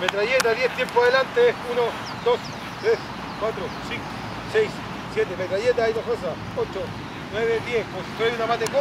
Metralleta, 10, tiempo adelante. 1, 2, 3, 4, 5, 6, 7. Metralleta, hay dos cosas. 8, 9, 10. Construye una mate con.